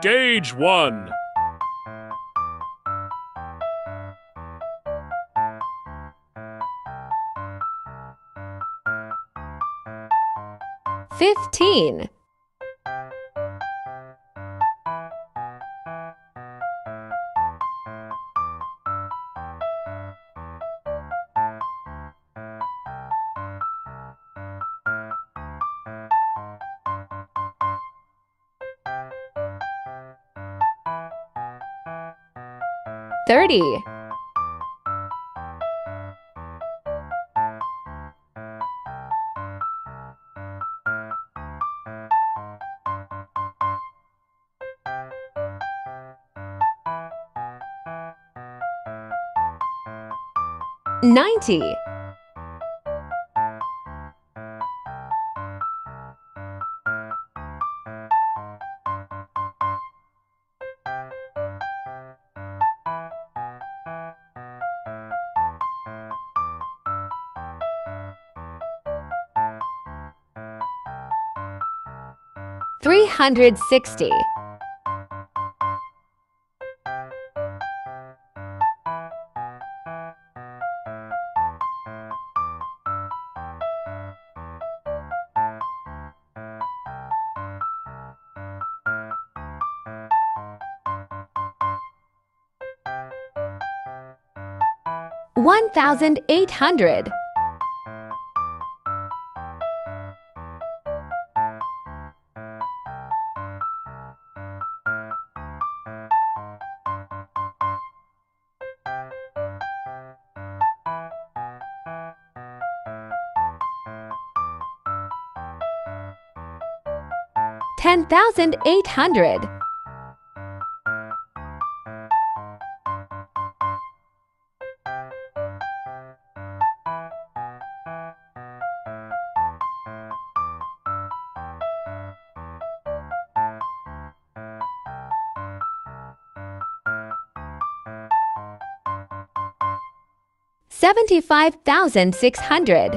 Stage 1 Fifteen. Thirty. Ninety. Three hundred sixty. One thousand eight hundred. Ten thousand eight hundred. Seventy-five thousand six hundred.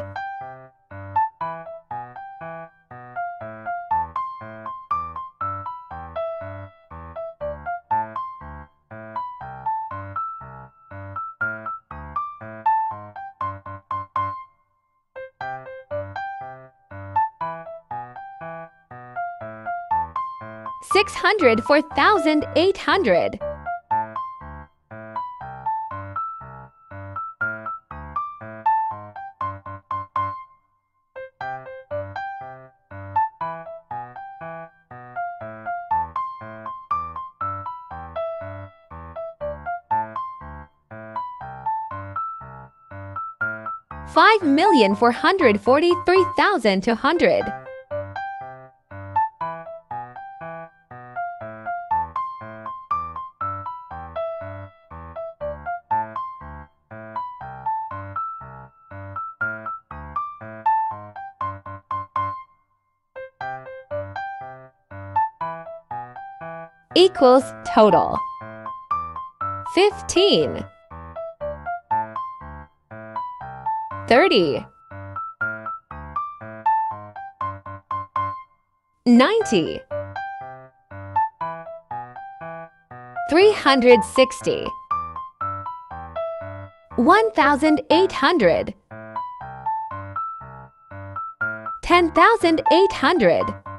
Six hundred four thousand eight hundred. Five million four hundred forty-three thousand two hundred. equals total. 15 30 90 360 1800 10800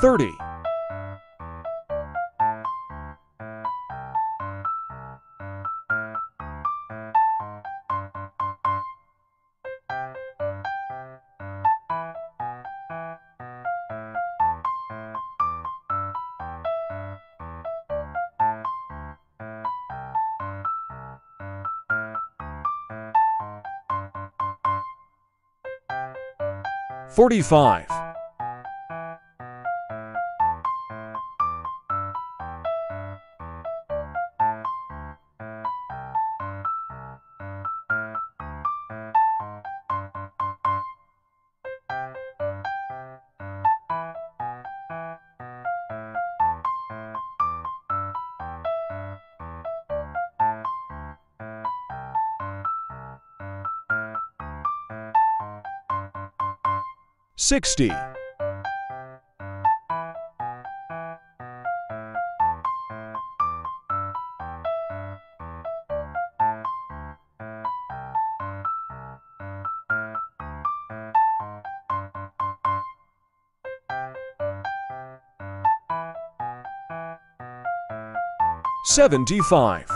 30. Forty-five. 60, 75,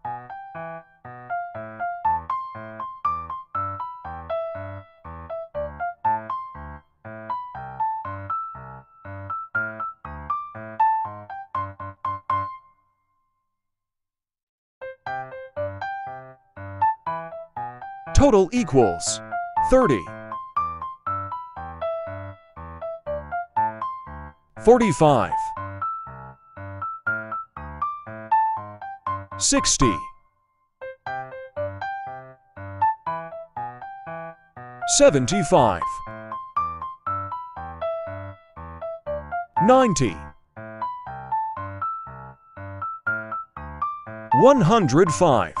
Total equals 30. 45 60 75 90 105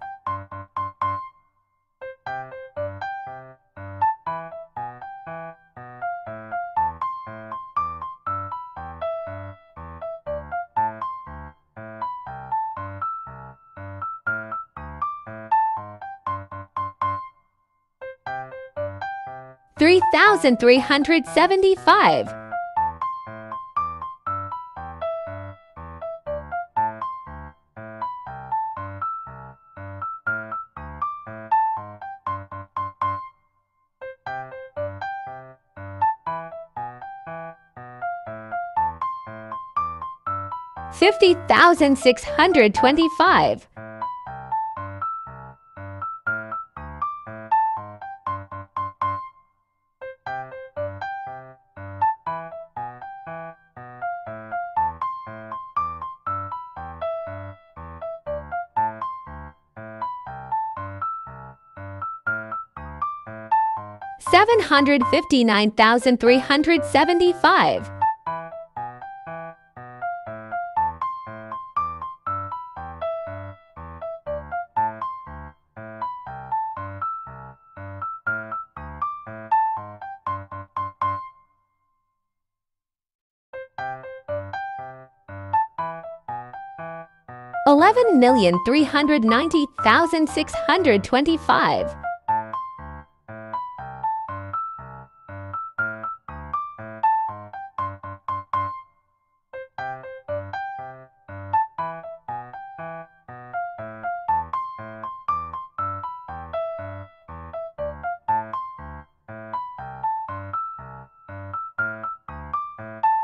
hundred twenty-five, three thousand three hundred seventy-five, fifty thousand six hundred twenty-five, seven hundred fifty-nine thousand three hundred seventy-five. Eleven million three hundred ninety thousand six hundred twenty-five.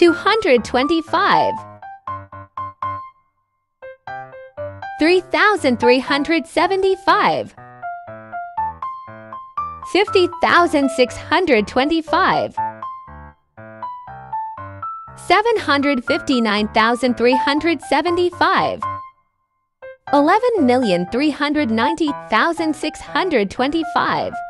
225. 3,375. 50,625. 759,375. 11,390,625.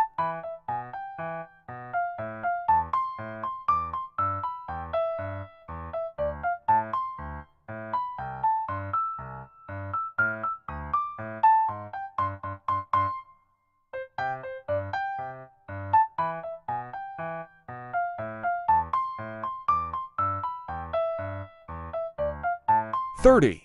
Thirty.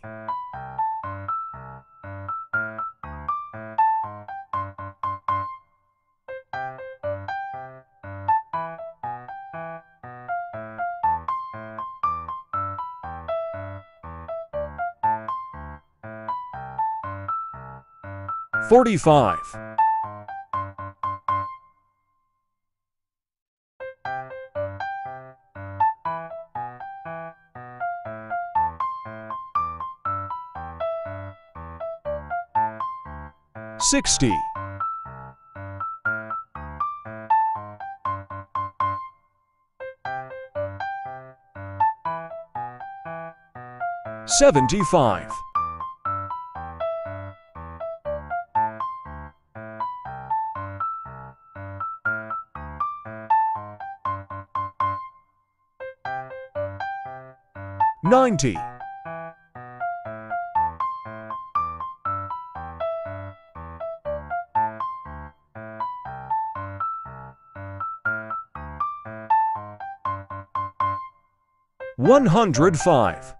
Forty-five. Sixty. Seventy-five. Ninety. One hundred five.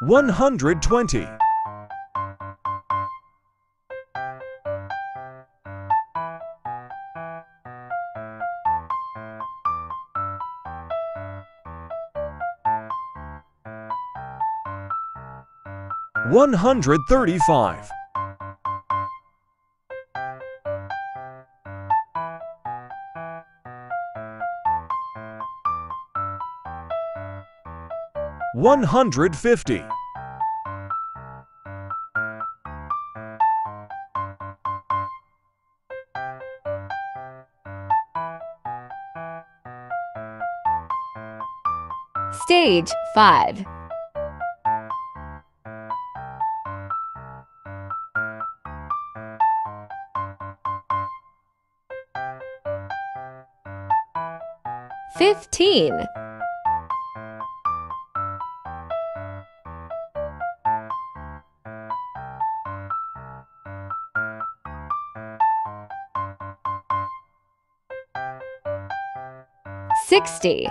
One hundred twenty. One hundred thirty-five. One hundred fifty. Stage 5. Fifteen. Sixty.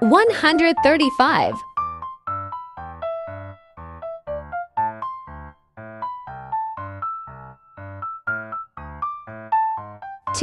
One hundred thirty-five.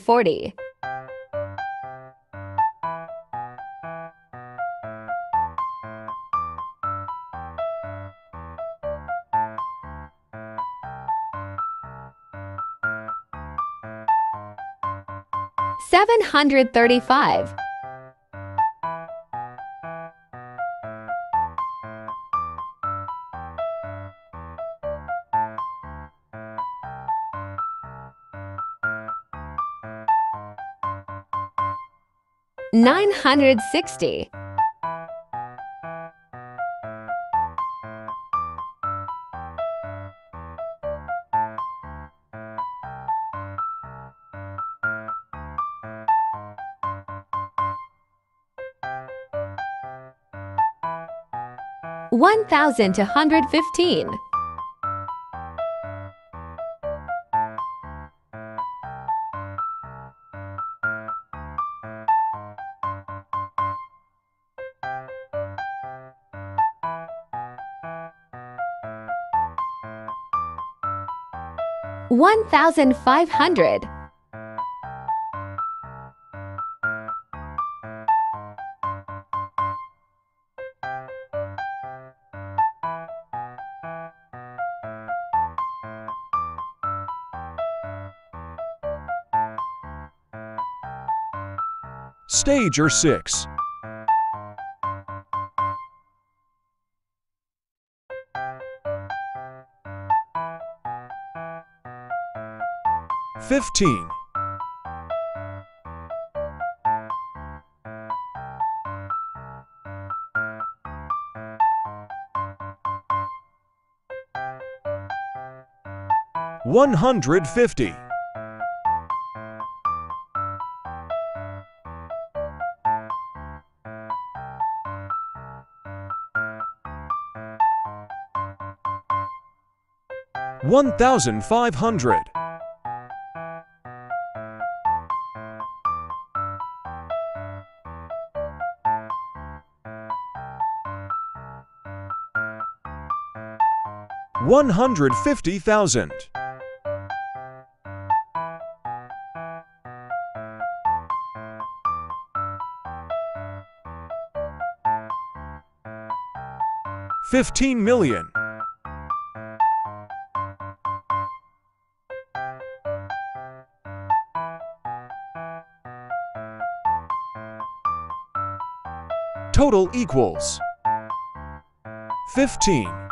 forty. Three hundred seventy-five. Five hundred forty. 735. Nine hundred sixty. One thousand two hundred fifteen. One thousand five hundred. Stage or 6. Fifteen. One hundred fifty. One thousand five hundred. One hundred fifty thousand. Fifteen million. Total equals 15